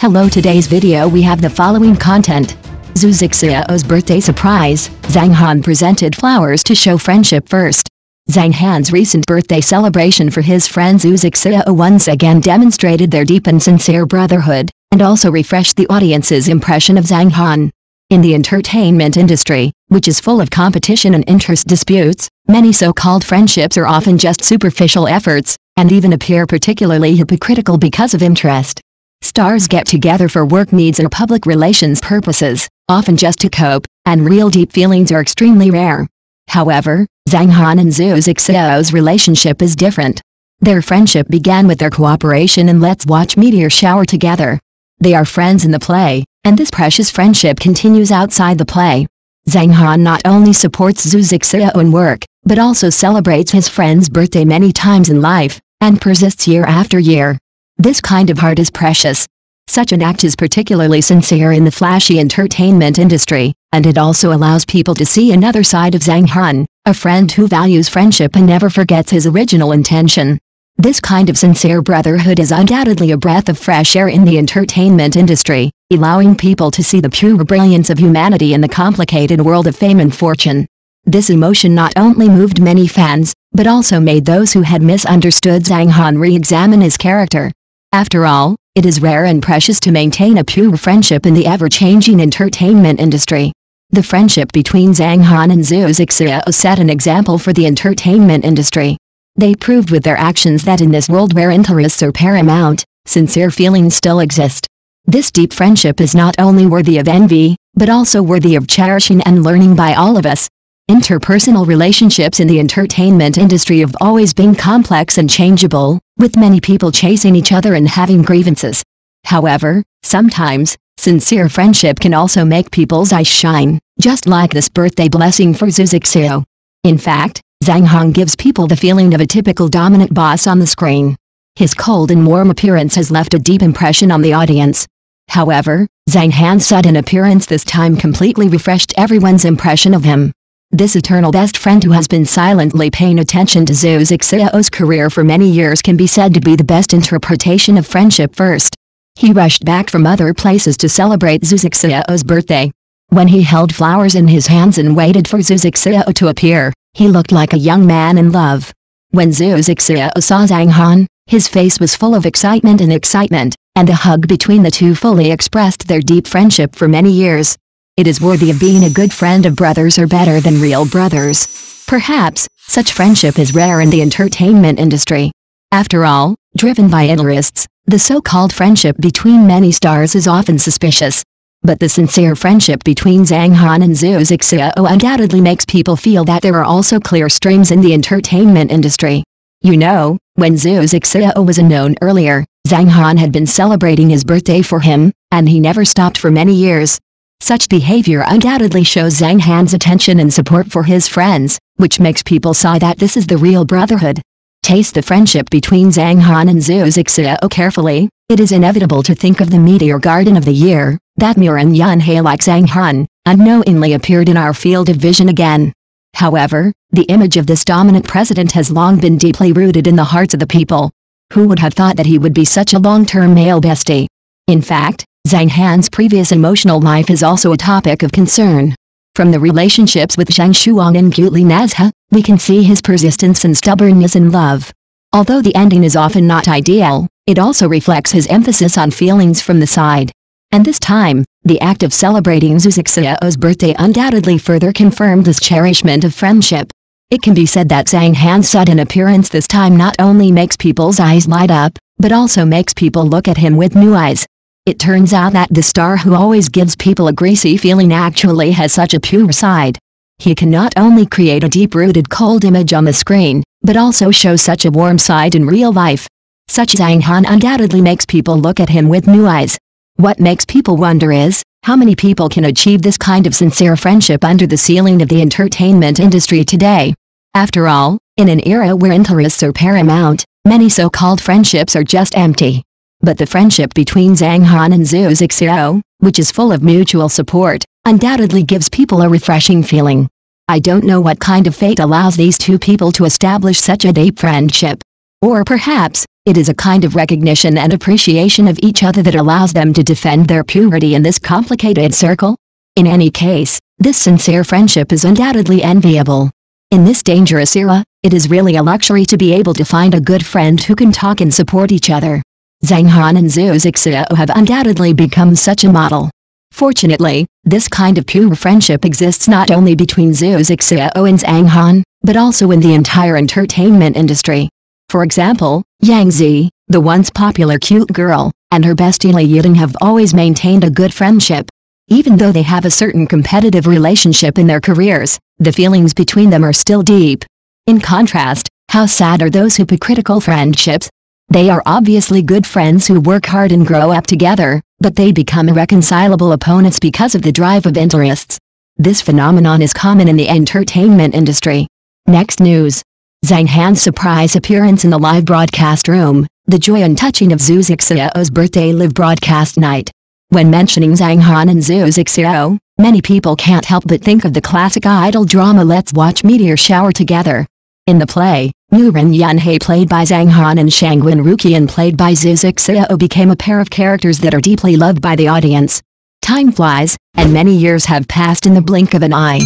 Hello today's video we have the following content. Zhu Zixiao's birthday surprise, Zhang Han presented flowers to show friendship first. Zhang Han's recent birthday celebration for his friend Zhu Zixiao once again demonstrated their deep and sincere brotherhood, and also refreshed the audience's impression of Zhang Han. In the entertainment industry, which is full of competition and interest disputes, many so-called friendships are often just superficial efforts, and even appear particularly hypocritical because of interest. Stars get together for work needs or public relations purposes, often just to cope, and real deep feelings are extremely rare. However, Zhang Han and Zhu Zixiao's relationship is different. Their friendship began with their cooperation in Let's Watch Meteor Shower together. They are friends in the play, and this precious friendship continues outside the play. Zhang Han not only supports Zhu Zixiao in work, but also celebrates his friend's birthday many times in life, and persists year after year. This kind of heart is precious. Such an act is particularly sincere in the flashy entertainment industry, and it also allows people to see another side of Zhang Han, a friend who values friendship and never forgets his original intention. This kind of sincere brotherhood is undoubtedly a breath of fresh air in the entertainment industry, allowing people to see the pure brilliance of humanity in the complicated world of fame and fortune. This emotion not only moved many fans, but also made those who had misunderstood Zhang Han re-examine his character. After all, it is rare and precious to maintain a pure friendship in the ever-changing entertainment industry. The friendship between Zhang Han and Zhu Zixiao set an example for the entertainment industry. They proved with their actions that in this world where interests are paramount, sincere feelings still exist. This deep friendship is not only worthy of envy, but also worthy of cherishing and learning by all of us. Interpersonal relationships in the entertainment industry have always been complex and changeable, with many people chasing each other and having grievances. However, sometimes, sincere friendship can also make people's eyes shine, just like this birthday blessing for Zhu Zixiao. In fact, Zhang Han gives people the feeling of a typical dominant boss on the screen. His cold and warm appearance has left a deep impression on the audience. However, Zhang Han's sudden appearance this time completely refreshed everyone's impression of him. This eternal best friend who has been silently paying attention to Zhu Zixiao's career for many years can be said to be the best interpretation of friendship first. He rushed back from other places to celebrate Zhu Zixiao's birthday. When he held flowers in his hands and waited for Zhu Zixiao to appear, he looked like a young man in love. When Zhu Zixiao saw Zhang Han, his face was full of excitement and excitement, and the hug between the two fully expressed their deep friendship for many years. It is worthy of being a good friend of brothers or better than real brothers. Perhaps, such friendship is rare in the entertainment industry. After all, driven by interests, the so-called friendship between many stars is often suspicious. But the sincere friendship between Zhang Han and Zhu Zixiao undoubtedly makes people feel that there are also clear streams in the entertainment industry. You know, when Zhu Zixiao was unknown earlier, Zhang Han had been celebrating his birthday for him, and he never stopped for many years. Such behavior undoubtedly shows Zhang Han's attention and support for his friends, which makes people sigh that this is the real brotherhood. Taste the friendship between Zhang Han and Zhu Zixiao carefully, it is inevitable to think of the meteor garden of the year, that Murong Yunhai like Zhang Han, unknowingly appeared in our field of vision again. However, the image of this dominant president has long been deeply rooted in the hearts of the people. Who would have thought that he would be such a long-term male bestie? In fact, Zhang Han's previous emotional life is also a topic of concern. From the relationships with Zheng Shuang and Guli Nazha, we can see his persistence and stubbornness in love. Although the ending is often not ideal, it also reflects his emphasis on feelings from the side. And this time, the act of celebrating Zhu Zixiao's birthday undoubtedly further confirmed this cherishment of friendship. It can be said that Zhang Han's sudden appearance this time not only makes people's eyes light up, but also makes people look at him with new eyes. It turns out that the star who always gives people a greasy feeling actually has such a pure side. He can not only create a deep-rooted cold image on the screen, but also show such a warm side in real life. Such Zhang Han undoubtedly makes people look at him with new eyes. What makes people wonder is, how many people can achieve this kind of sincere friendship under the ceiling of the entertainment industry today? After all, in an era where interests are paramount, many so-called friendships are just empty. But the friendship between Zhang Han and Zhu Zixiao, which is full of mutual support, undoubtedly gives people a refreshing feeling. I don't know what kind of fate allows these two people to establish such a deep friendship. Or perhaps, It is a kind of recognition and appreciation of each other that allows them to defend their purity in this complicated circle. In any case, this sincere friendship is undoubtedly enviable. In this dangerous era, it is really a luxury to be able to find a good friend who can talk and support each other. Zhang Han and Zhu Zixiao have undoubtedly become such a model. Fortunately, this kind of pure friendship exists not only between Zhu Zixiao and Zhang Han, but also in the entire entertainment industry. For example, Yang Zi, the once popular cute girl, and her bestie Li Yiding have always maintained a good friendship. Even though they have a certain competitive relationship in their careers, the feelings between them are still deep. In contrast, how sad are those hypocritical friendships? They are obviously good friends who work hard and grow up together, but they become irreconcilable opponents because of the drive of interests. This phenomenon is common in the entertainment industry. Next news. Zhang Han's surprise appearance in the live broadcast room, the joy and touching of Zhu Zixiao's birthday live broadcast night. When mentioning Zhang Han and Zhu Zixiao, many people can't help but think of the classic idol drama Let's Watch Meteor Shower Together. In the play, Murong Yunhai played by Zhang Han and Shangguan Ruiqian played by Zhu Zixiao became a pair of characters that are deeply loved by the audience. Time flies, and many years have passed in the blink of an eye.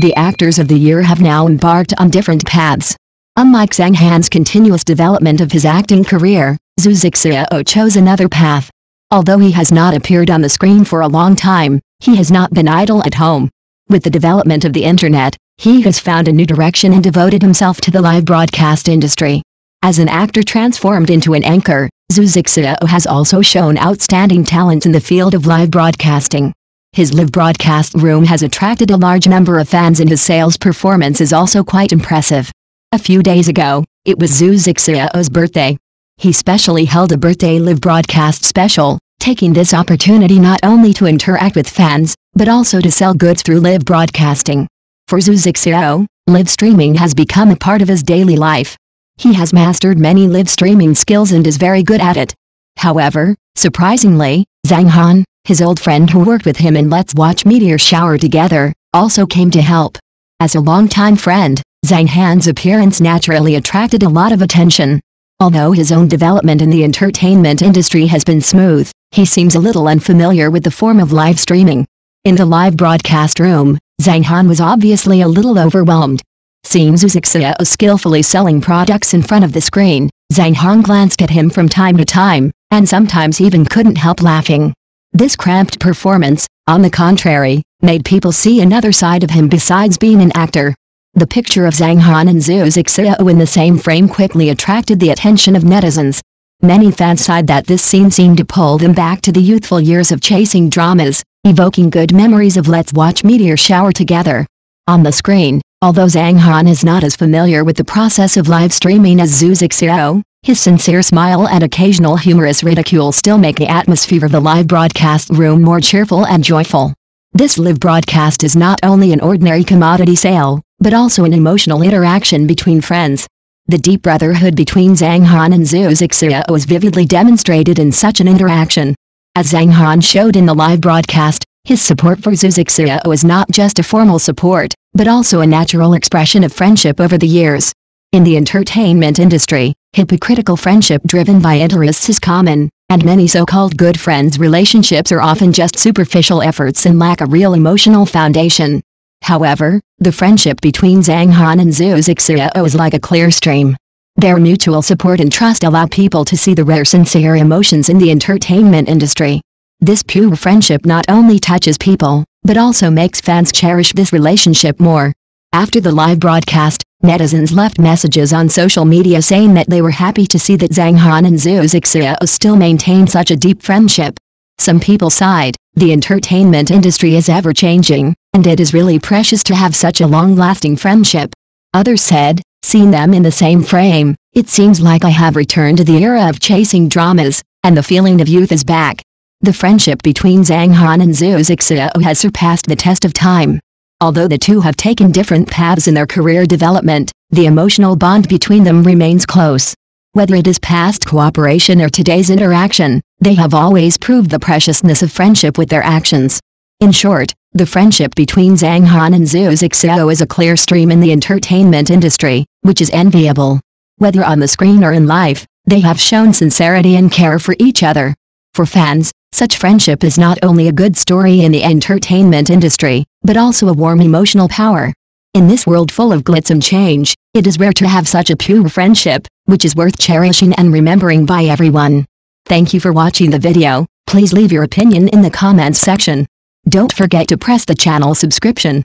The actors of the year have now embarked on different paths. Unlike Zhang Han's continuous development of his acting career, Zhu Zixiao chose another path. Although he has not appeared on the screen for a long time, he has not been idle at home. With the development of the internet, he has found a new direction and devoted himself to the live broadcast industry. As an actor transformed into an anchor, Zhu Zixiao has also shown outstanding talents in the field of live broadcasting. His live broadcast room has attracted a large number of fans and his sales performance is also quite impressive. A few days ago, it was Zhu Zixiao's birthday. He specially held a birthday live broadcast special, taking this opportunity not only to interact with fans, but also to sell goods through live broadcasting. For Zhu Zixiao, live streaming has become a part of his daily life. He has mastered many live streaming skills and is very good at it. However, surprisingly, Zhang Han, his old friend who worked with him in Let's Watch Meteor Shower Together, also came to help. As a longtime friend, Zhang Han's appearance naturally attracted a lot of attention. Although his own development in the entertainment industry has been smooth, he seems a little unfamiliar with the form of live streaming. In the live broadcast room, Zhang Han was obviously a little overwhelmed. Seeing Zhu Zixiao skillfully selling products in front of the screen, Zhang Han glanced at him from time to time, and sometimes even couldn't help laughing. This cramped performance, on the contrary, made people see another side of him besides being an actor. The picture of Zhang Han and Zhu Zixiao in the same frame quickly attracted the attention of netizens. Many fans sighed that this scene seemed to pull them back to the youthful years of chasing dramas, evoking good memories of Let's Watch Meteor Shower Together. On the screen, although Zhang Han is not as familiar with the process of live streaming as Zhu Zixiao, his sincere smile and occasional humorous ridicule still make the atmosphere of the live broadcast room more cheerful and joyful. This live broadcast is not only an ordinary commodity sale, but also an emotional interaction between friends. The deep brotherhood between Zhang Han and Zhu Zixiao was vividly demonstrated in such an interaction. As Zhang Han showed in the live broadcast, his support for Zhu Zixiao is not just a formal support, but also a natural expression of friendship over the years. In the entertainment industry, hypocritical friendship driven by interests is common, and many so-called good friends relationships are often just superficial efforts and lack a real emotional foundation. However, the friendship between Zhang Han and Zhu Zixiao is like a clear stream. Their mutual support and trust allow people to see the rare sincere emotions in the entertainment industry. This pure friendship not only touches people, but also makes fans cherish this relationship more. After the live broadcast, netizens left messages on social media saying that they were happy to see that Zhang Han and Zhu Zixiao still maintain such a deep friendship. Some people sighed, the entertainment industry is ever-changing, and it is really precious to have such a long-lasting friendship. Others said, seeing them in the same frame, it seems like I have returned to the era of chasing dramas, and the feeling of youth is back. The friendship between Zhang Han and Zhu Zixiao has surpassed the test of time. Although the two have taken different paths in their career development, the emotional bond between them remains close. Whether it is past cooperation or today's interaction, they have always proved the preciousness of friendship with their actions. In short, the friendship between Zhang Han and Zhu Zixiao is a clear stream in the entertainment industry, which is enviable. Whether on the screen or in life, they have shown sincerity and care for each other. For fans, such friendship is not only a good story in the entertainment industry, but also a warm emotional power. In this world full of glitz and change, it is rare to have such a pure friendship, which is worth cherishing and remembering by everyone. Thank you for watching the video, please leave your opinion in the comments section. Don't forget to press the channel subscription